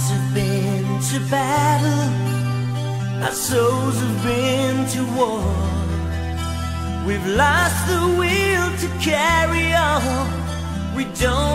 hearts have been to battle, our souls have been to war. We've lost the will to carry on. We don't